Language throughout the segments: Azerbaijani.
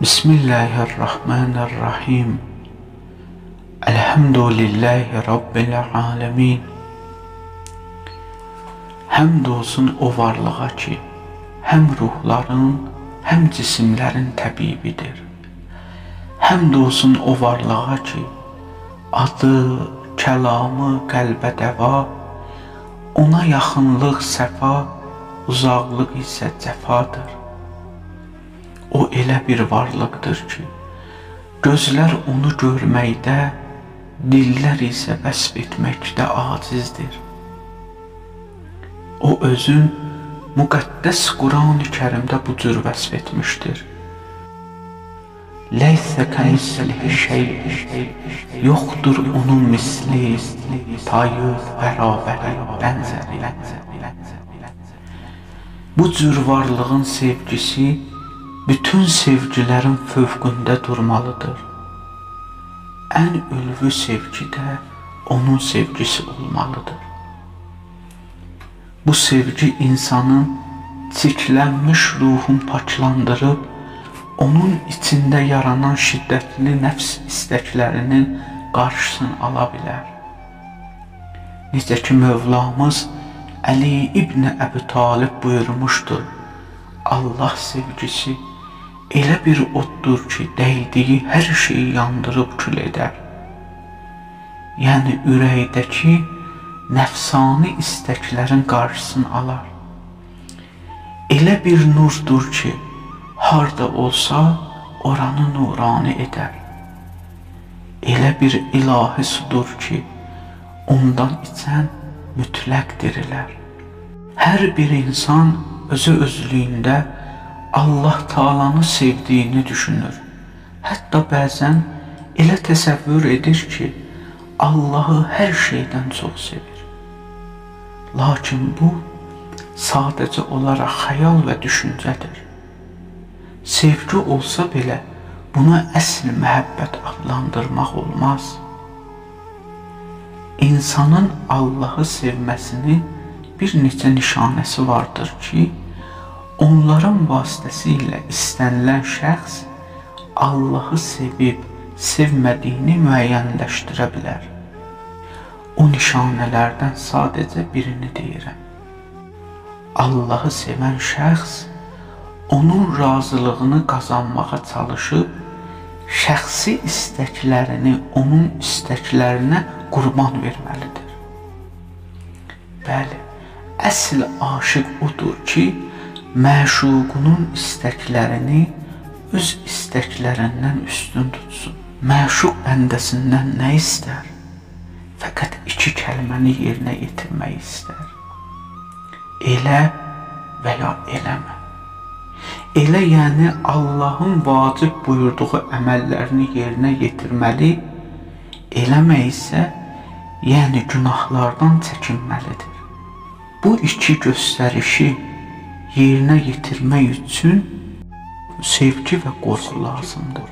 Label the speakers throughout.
Speaker 1: Bismillahirrahmanirrahim. Elhamdülillahi Rabbil alemin. Həmd olsun o varlığa ki, həm ruhların, həm cisimlərin təbibidir. Həmd olsun o varlığa ki, adı, kəlamı qəlbə dəva, ona yaxınlıq səfa, uzaqlıq isə cəfadır. O elə bir varlıqdır ki, gözlər onu görməkdə, dillər isə vəsf etməkdə acizdir. O özün müqəddəs Quran-ı Kərimdə bu cür vəsf etmişdir. Leysə kəmislihi şey, yoxdur onun misli, tayı, bərabəri, bənzəri. Bu cür varlığın sevgisi bütün sevgilərin fövqündə durmalıdır. Ən ülvü sevgi də onun sevgisi olmalıdır. Bu sevgi insanın çirklənmiş ruhun paklandırıb, onun içində yaranan şiddətli nəfs istəklərinin qarşısını ala bilər. Necə ki, Mövlamız Əli İbn Əbi Talib buyurmuşdur, Allah sevgisi elə bir oddur ki, dəydiyi hər şeyi yandırıb kül edər. Yəni ürəkdəki nəfsani istəklərin qarşısını alar. Elə bir nurdur ki, harda olsa oranı nurani edər. Elə bir ilahi sudur ki, ondan içən mütləq dirilər. Hər bir insan özü özlüyündə Allah Taalanı sevdiyini düşünür. Hətta bəzən elə təsəvvür edir ki, Allahı hər şeydən çox sevir. Lakin bu sadəcə olaraq xəyal və düşüncədir. Sevgi olsa belə buna əsl məhəbbət adlandırmaq olmaz. İnsanın Allahı sevməsinin bir neçə nişanəsi vardır ki, Onların vasitəsilə istənilən şəxs Allahı sevib sevmədiyini müəyyənləşdirə bilər. O nişanələrdən sadəcə birini deyirəm. Allahı sevən şəxs onun razılığını qazanmağa çalışıb şəxsi istəklərini onun istəklərinə qurban verməlidir. Bəli, əsl aşiq odur ki, məşuqunun istəklərini öz istəklərindən üstün tutsun. Məşuq bəndəsindən nə istər? Fəqət iki kəlməni yerinə yetirmək istər. Elə və ya eləmə. Elə yəni Allahın vacib buyurduğu əməllərini yerinə yetirməli, eləmə isə yəni günahlardan çəkinməlidir. Bu iki göstərişi yerinə yetirmək üçün sevgi və qorxu lazımdır.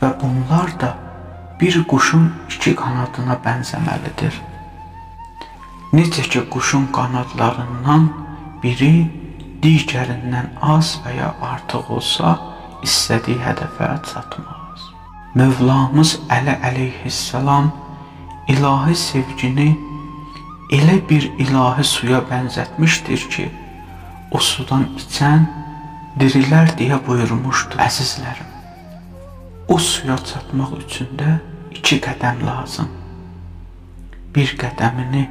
Speaker 1: Və bunlar da bir quşun iki qanadına bənzəməlidir. Necə ki quşun qanadlarından biri digərindən az və ya artıq olsa, istədiyi hədəfə çatmaz. Mövlamız Əli əleyhissalam ilahi sevgini elə bir ilahi suya bənzətmişdir ki, o sudan içən dirilər deyə buyurmuşdur əzizlərim. O suya çatmaq üçün də iki qədəm lazım. Bir qədəmini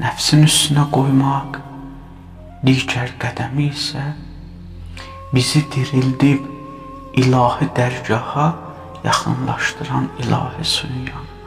Speaker 1: nəfsin üstünə qoymaq, digər qədəmi isə bizi dirildib ilahi dərgaha yaxınlaşdıran ilahi suyun yanında.